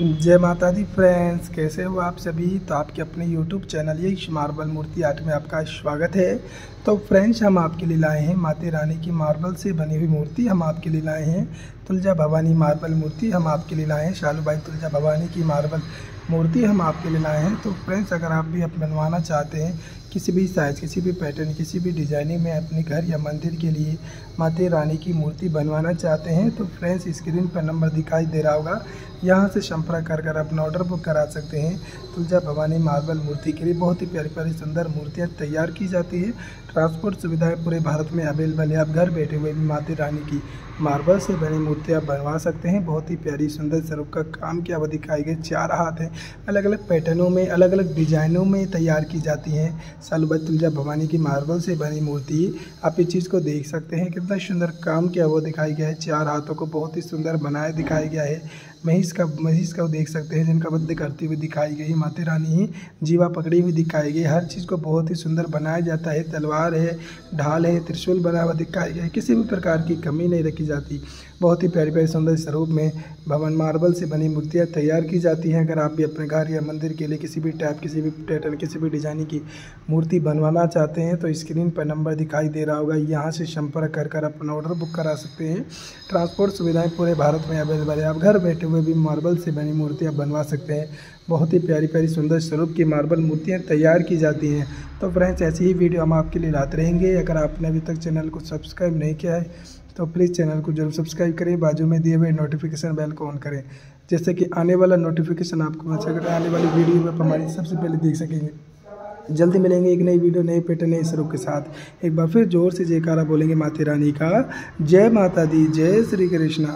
जय माता दी फ्रेंड्स, कैसे हो आप सभी? तो आपके अपने यूट्यूब चैनल ये मार्बल मूर्ति आर्ट में आपका स्वागत है। तो फ्रेंड्स, हम आपके लिए लाए हैं माते रानी की मार्बल से बनी हुई मूर्ति। हम आपके लिए लाए हैं तुलजा भवानी मार्बल मूर्ति। हम आपके लिए लाए हैं शालू भाई तुलजा भवानी की मार्बल। मूर्ति हम आपके लिए लाए हैं। तो फ्रेंड्स, अगर आप भी बनवाना चाहते हैं, किसी भी साइज़ किसी भी पैटर्न किसी भी डिज़ाइनिंग में अपने घर या मंदिर के लिए माते रानी की मूर्ति बनवाना चाहते हैं तो फ्रेंड्स स्क्रीन पर नंबर दिखाई दे रहा होगा। यहाँ से संपर्क कर कर अपना ऑर्डर बुक करा सकते हैं। तुलजा भवानी मार्बल मूर्ति के लिए बहुत ही प्यारी प्यारी सुंदर मूर्तियाँ तैयार की जाती है। ट्रांसपोर्ट सुविधाएँ पूरे भारत में अवेलेबल है। आप घर बैठे हुए भी माते रानी की मार्बल से बनी मूर्तियाँ बनवा सकते हैं। बहुत ही प्यारी, सुंदर, स्वरूप का काम किया हुआ दिखाई गई। चार हाथ हैं। अलग अलग पैटर्नों में अलग अलग डिजाइनों में तैयार की जाती हैं। सालुबत तुलजा भवानी की मार्बल से बनी मूर्ति, आप इस चीज़ को देख सकते हैं। कितना सुंदर काम किया हुआ दिखाया गया है। चार हाथों को बहुत ही सुंदर बनाया दिखाया गया है। महिष का महिष का देख सकते हैं, जिनका बद्ध करती हुई दिखाई गई, माता रानी ही जीवा पकड़ी हुई दिखाई गई। हर चीज़ को बहुत ही सुंदर बनाया जाता है, तलवार है, ढाल है, त्रिशूल बना हुआ दिखाई गया किसी भी प्रकार की कमी नहीं रखी जाती। बहुत ही प्यारी प्यारी सुंदर स्वरूप में भवन मार्बल से बनी मूर्तियाँ तैयार की जाती हैं। अगर आप भी अपने घर या मंदिर के लिए किसी भी टाइप, किसी भी पैटर्न, किसी भी डिज़ाइन की मूर्ति बनवाना चाहते हैं तो स्क्रीन पर नंबर दिखाई दे रहा होगा। यहाँ से संपर्क कर कर अपना ऑर्डर बुक करा सकते हैं। ट्रांसपोर्ट सुविधाएँ पूरे भारत में अवेलेबल है। आप घर बैठे हुए भी मार्बल से बनी मूर्तियाँ बनवा सकते हैं। बहुत ही प्यारी प्यारी सुंदर स्वरूप की मार्बल मूर्तियाँ तैयार की जाती हैं। तो फ्रेंड्स, ऐसी ही वीडियो हम आपके लिए लाते रहेंगे। अगर आपने अभी तक चैनल को सब्सक्राइब नहीं किया है तो प्लीज़ चैनल को ज़रूर सब्सक्राइब करें। बाजू में दिए हुए नोटिफिकेशन बेल को ऑन करें जैसे कि आने वाला नोटिफिकेशन आपको मिल सके आने वाली वीडियो में हमारी सबसे पहले देख सकेंगे। जल्दी मिलेंगे एक नई वीडियो, नए पैटर्न, नए स्वरूप के साथ। एक बार फिर ज़ोर से जयकारा बोलेंगे माता रानी का। जय माता दी, जय श्री कृष्णा।